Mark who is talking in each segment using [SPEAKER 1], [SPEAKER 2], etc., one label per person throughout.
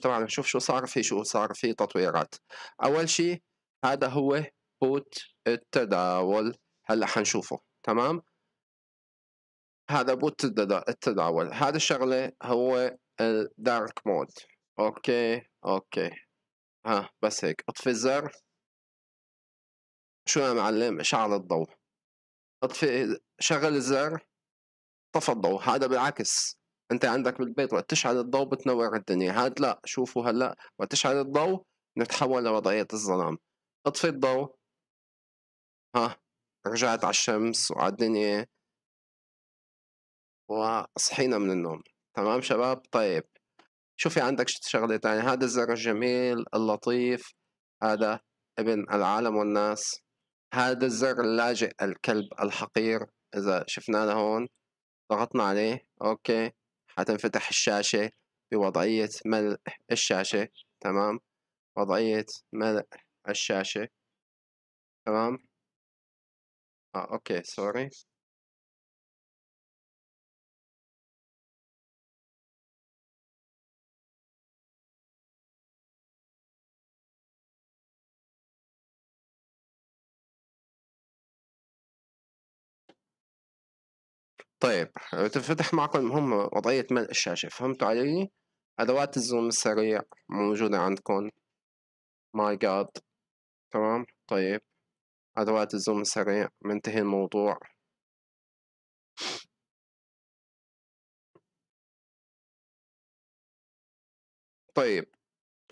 [SPEAKER 1] تبعنا نشوف شو صار في شو صار في تطويرات. أول شيء هذا هو bot التداول. هلأ حنشوفه تمام؟ هذا bot التداول. هذا الشغلة هو ال dark mode OK OK. ها بس هيك. أطفي الزر. شو يا معلم؟ اشعل الضوء. أطفي شغل الزر طفى الضوء. هذا بالعكس. أنت عندك بالبيت وقت تشعل الضوء بتنور الدنيا. هاد لا شوفوا هلا وقت تشعل الضوء نتحول لوضعية الظلام. اطفي الضوء. ها رجعت على الشمس وعلى الدنيا. وصحينا من النوم. تمام شباب؟ طيب. شوفي عندك شغلة تانية. هذا الزر الجميل اللطيف. هذا ابن العالم والناس. هذا الزر اللاجئ الكلب الحقير. إذا شفناه هون ضغطنا عليه. OK. حتنفتح الشاشة بوضعية ملء الشاشة تمام؟ وضعية ملء الشاشة تمام؟ آه OK sorry. طيب تفتح معكم هم وضعية ملء الشاشة فهمتوا علي؟ أدوات ال zoom السريع موجودة عندكم. my God تمام؟ طيب. أدوات ال zoom السريع منتهي الموضوع. طيب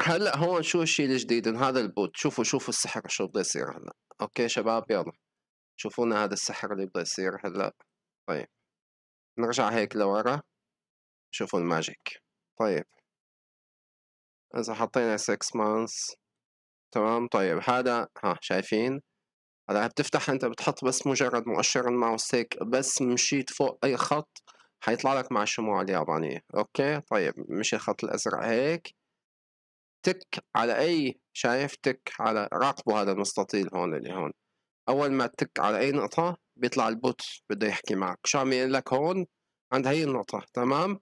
[SPEAKER 1] هلأ هون شو الشيء الجديد؟ هذا ال bot. شوفوا شوفوا السحر شو بده يصير هلأ. okay شباب؟ يلا. شوفونا هذا السحر اللي بده يصير هلأ. طيب. نرجع هيك لورا شوفوا ال magic. طيب. إذا حطينا 6 months تمام؟ طيب هذا ها شايفين؟ هلا بتفتح أنت بتحط بس مجرد مؤشر الماوس هيك بس مشيت فوق أي خط حيطلع لك مع الشموع اليابانية. okay؟ طيب مشي الخط الأزرق هيك. تك على أي شايف؟ تك على راقبوا هذا المستطيل هون اللي هون. أول ما تك على أي نقطة بيطلع البوت بده يحكي معك. شو عم يقول لك هون؟ عند هي النقطة تمام؟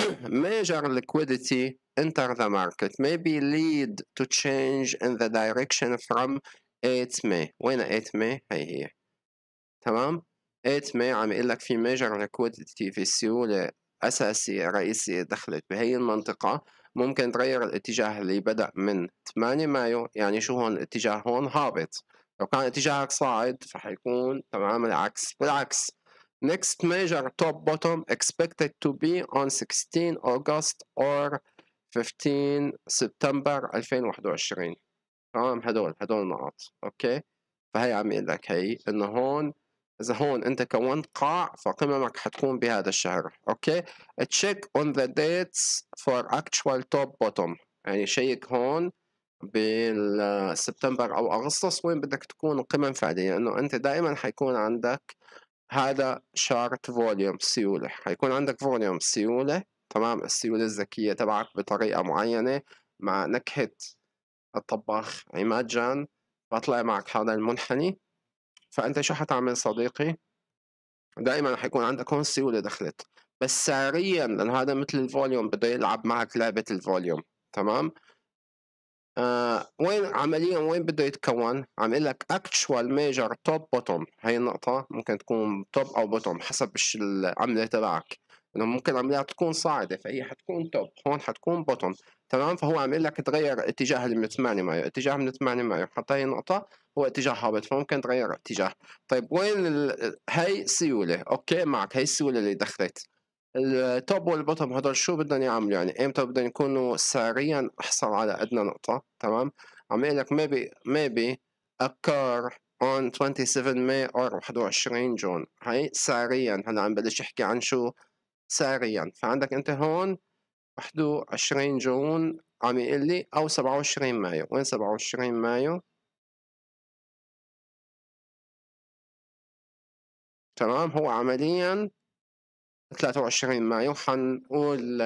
[SPEAKER 1] Major liquidity enter the market maybe lead to change in the direction from 8 May. وين 8 May هي هي. تمام؟ 8 May عم يقول لك في major liquidity في سيولة أساسية رئيسية دخلت بهي المنطقة. ممكن تغير الاتجاه اللي بدأ من 8 مايو. يعني شو هون الاتجاه؟ هون هابط. لو كان اتجاهك صاعد فحيكون تمام العكس. بالعكس next major top bottom expected to be on 16 August or 15 سبتمبر 2021 تمام؟ هدول هدول النقاط. أوكي؟ فهي عم يقول لك هي إنه هون إذا هون أنت كونت قاع فقممك حتكون بهذا الشهر. okay؟ check on the dates for actual top bottom. يعني check هون بالسبتمبر أو أغسطس وين بدك تكون قمم فعلية؟ لأنه أنت دائما حيكون عندك هذا chart volume سيولة. حيكون عندك volume سيولة تمام؟ السيولة الذكية تبعك بطريقة معينة مع نكهة الطباخ عماد جان بطلع معك هذا المنحني. فأنت شو حتعمل صديقي؟ دائما حيكون عندك هون سيولة دخلت. بس سعريا لأن هذا مثل ال volume بده يلعب معك لعبة ال volume تمام؟ آه وين عمليا وين بده يتكون؟ عم يقول لك actual major top bottom. هي النقطة ممكن تكون top أو bottom حسب العملة تبعك. إنه ممكن العمليات تكون صاعدة فهي حتكون top هون حتكون bottom تمام؟ فهو عم يقول لك تغير اتجاه اللي من 8 مايو. اتجاه من 8 مايو. حتى هي النقطة هو اتجاه هابط فممكن تغير اتجاه. طيب وين ال... هي سيولة. okay معك. هي السيولة اللي دخلت. ال top وال bottom هدول شو بدهم يعملوا يعني؟ إمتى بدهم يكونوا سعريا احصل على ادنى نقطة تمام؟ عم يقول لك maybe maybe occur on 27 May or 21 June هاي سعريا هلا عم بلش يحكي عن شو؟ سعريا فعندك أنت هون 21 جون عم يقول لي أو 27 مايو وين 27 مايو تمام؟ هو عمليا 23 مايو حنقول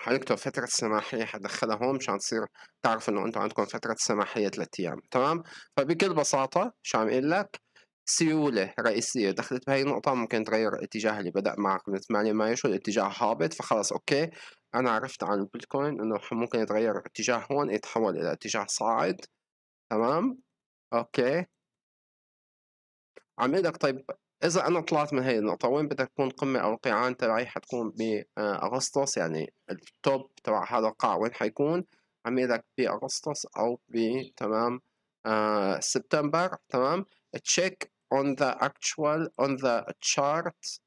[SPEAKER 1] حنكتب فترة سماحية حدخلها هون مشان تصير تعرف إنه أنتم عندكم فترة سماحية ثلاث أيام تمام؟ فبكل بساطة شو عم يقول لك؟ سيولة رئيسية دخلت بهي النقطة ممكن تغير الاتجاه اللي بدأ معك من 8 مايو شو الاتجاه هابط؟ فخلص okay. أنا عرفت عن البيتكوين إنه ممكن يتغير اتجاه هون يتحول إلى اتجاه صاعد تمام؟ okay. عم لك طيب إذا أنا طلعت من هي النقطة وين بدك تكون قمة أو القيعان تبعي حتكون بأغسطس يعني ال top تبع هذا القاع وين حيكون؟ عم لك بأغسطس أو ب تمام آه سبتمبر تمام؟ check on the actual on the chart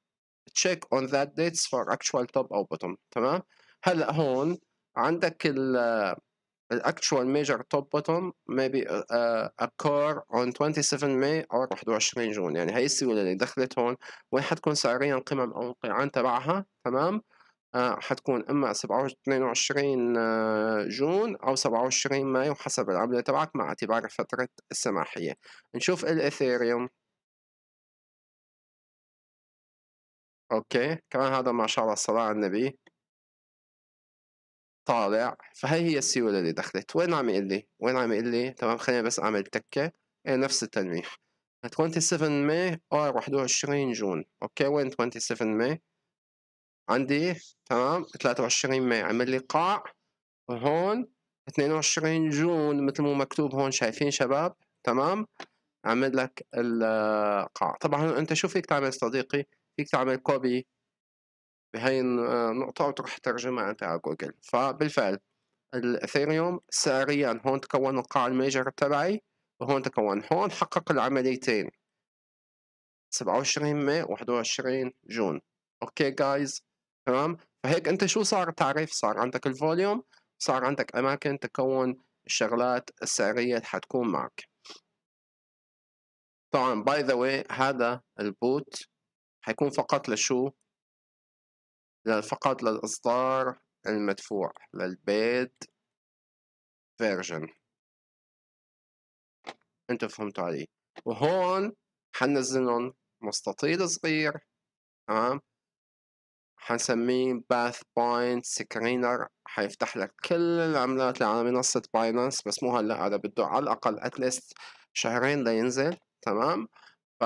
[SPEAKER 1] check on that dates for actual top أو bottom تمام؟ هلأ هون عندك ال actual major top bottom maybe uh, occur on 27 May or 21 June. يعني هي السيولة اللي دخلت هون وين حتكون سعريا قمم أو القيعان تبعها؟ تمام؟ آه حتكون إما 22 آه June أو 27 مايو حسب العملة تبعك مع اعتبار فترة السماحية. نشوف الإثيريوم. okay. كمان هذا ما شاء الله الصلاة على النبي. طالع فهي هي السيولة اللي دخلت. وين عم يقول لي؟ وين عم يقول لي؟ تمام خليني بس أعمل تكة. إيه نفس التلميح. 27 May أو 21 June. okay وين 27 May؟ عندي تمام 23 May. عمل لي قاع وهون 22 June مثل ما مكتوب هون شايفين شباب؟ تمام عمل لك القاع طبعا أنت شو فيك تعمل صديقي؟ فيك تعمل copy بهاي النقطة وتروح ترجمها أنت على جوجل فبالفعل الإثيريوم سعريا هون تكون القاع ال major تبعي وهون تكون. هون حقق العمليتين. 27 May 21 June. okay guys تمام؟ فهيك أنت شو صار؟ تعرف صار. عندك ال volume صار عندك أماكن تكون الشغلات السعرية اللي حتكون معك. طبعا by the way هذا ال bot حيكون فقط لشو؟ فقط للإصدار المدفوع لل paid version أنتوا فهمتوا علي. وهون حنزلهم مستطيل صغير تمام؟ حنسميه Path Point Screener حيفتح لك كل العملات اللي على منصة Binance بس مو هلأ هذا بده على الأقل at least شهرين لينزل تمام؟ ف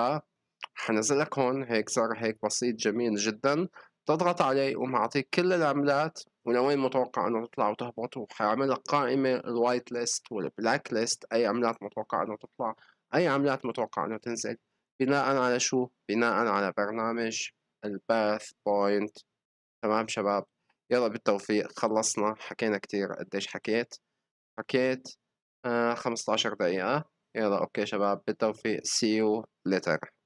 [SPEAKER 1] حنزل لك هون هيك زر هيك بسيط جميل جدا. تضغط عليه يقوم معطيك كل العملات ولوين متوقع إنه تطلع وتهبط وحيعمل لك قائمة ال white list وال black list أي عملات متوقع إنه تطلع أي عملات متوقع إنه تنزل بناء على شو؟ بناء على برنامج ال Path Point. تمام شباب؟ يلا بالتوفيق خلصنا حكينا كتير قديش حكيت. حكيت آه 15 دقيقة. يلا okay شباب بالتوفيق see you later.